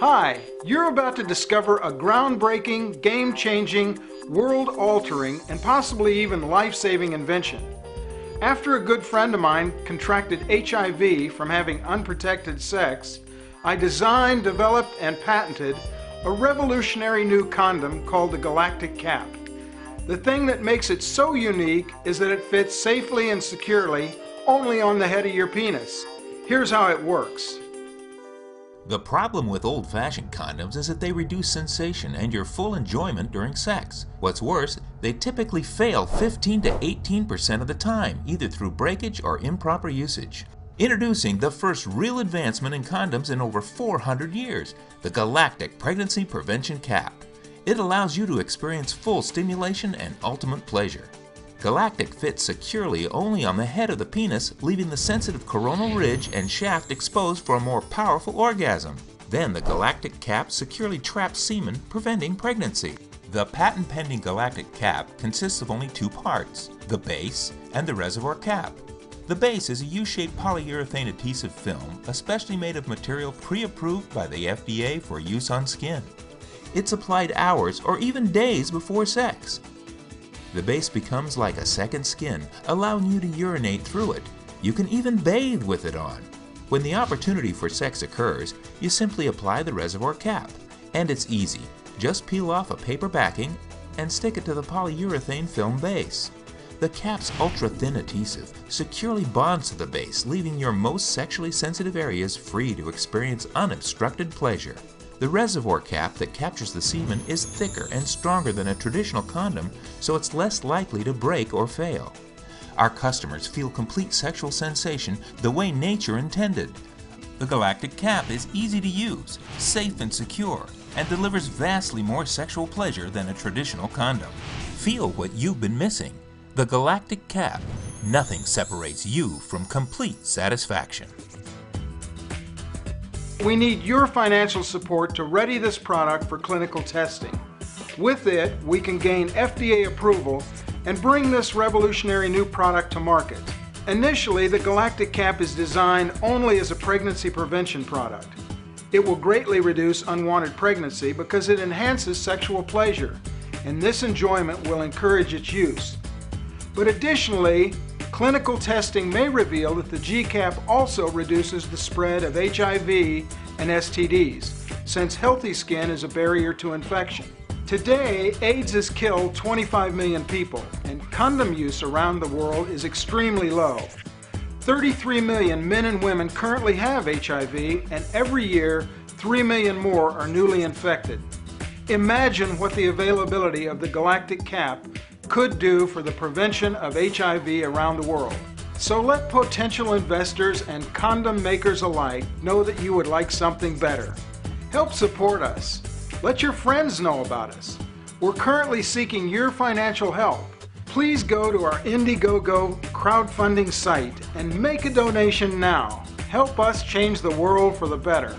Hi, you're about to discover a groundbreaking, game changing, world altering, and possibly even life saving invention. After a good friend of mine contracted HIV from having unprotected sex, I designed, developed, and patented a revolutionary new condom called the Galactic Cap. The thing that makes it so unique is that it fits safely and securely only on the head of your penis. Here's how it works. The problem with old-fashioned condoms is that they reduce sensation and your full enjoyment during sex. What's worse, they typically fail 15 to 18% of the time, either through breakage or improper usage. Introducing the first real advancement in condoms in over 400 years, the Galactic Pregnancy Prevention Cap. It allows you to experience full stimulation and ultimate pleasure. Galactic fits securely only on the head of the penis, leaving the sensitive coronal ridge and shaft exposed for a more powerful orgasm. Then the Galactic cap securely traps semen, preventing pregnancy. The patent-pending Galactic cap consists of only two parts, the base and the reservoir cap. The base is a U-shaped polyurethane adhesive film, especially made of material pre-approved by the FDA for use on skin. It's applied hours or even days before sex. The base becomes like a second skin, allowing you to urinate through it. You can even bathe with it on. When the opportunity for sex occurs, you simply apply the reservoir cap. And it's easy. Just peel off a paper backing and stick it to the polyurethane film base. The cap's ultra-thin adhesive securely bonds to the base, leaving your most sexually sensitive areas free to experience unobstructed pleasure. The reservoir cap that captures the semen is thicker and stronger than a traditional condom, so it's less likely to break or fail. Our customers feel complete sexual sensation the way nature intended. The Galactic Cap is easy to use, safe and secure, and delivers vastly more sexual pleasure than a traditional condom. Feel what you've been missing. The Galactic Cap. Nothing separates you from complete satisfaction. We need your financial support to ready this product for clinical testing. With it, we can gain FDA approval and bring this revolutionary new product to market. Initially, the Galactic Cap is designed only as a pregnancy prevention product. It will greatly reduce unwanted pregnancy because it enhances sexual pleasure, and this enjoyment will encourage its use. But additionally, Clinical testing may reveal that the G-CAP also reduces the spread of HIV and STDs, since healthy skin is a barrier to infection. Today, AIDS has killed 25 million people, and condom use around the world is extremely low. 33 million men and women currently have HIV, and every year, 3 million more are newly infected. Imagine what the availability of the Galactic Cap could do for the prevention of HIV around the world. So let potential investors and condom makers alike know that you would like something better. Help support us. Let your friends know about us. We're currently seeking your financial help. Please go to our Indiegogo crowdfunding site and make a donation now. Help us change the world for the better.